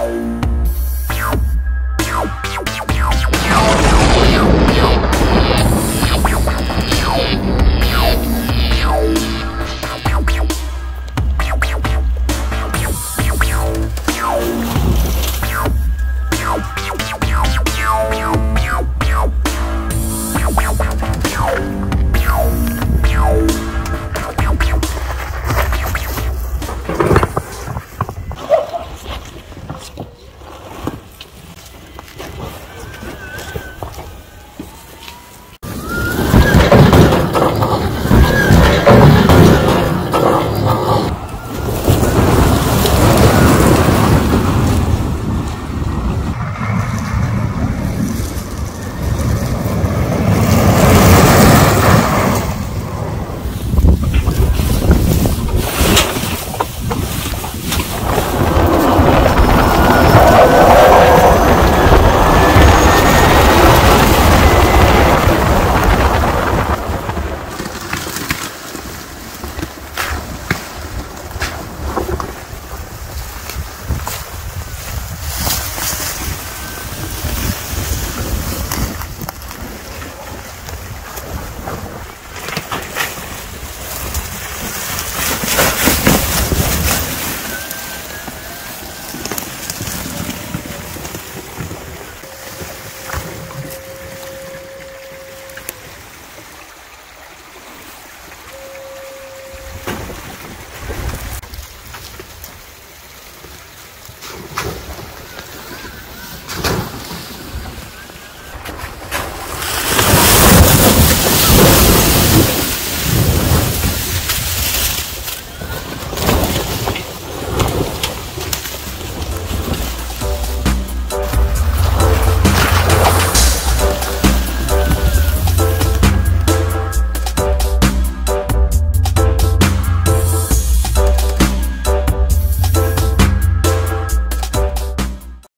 Bye.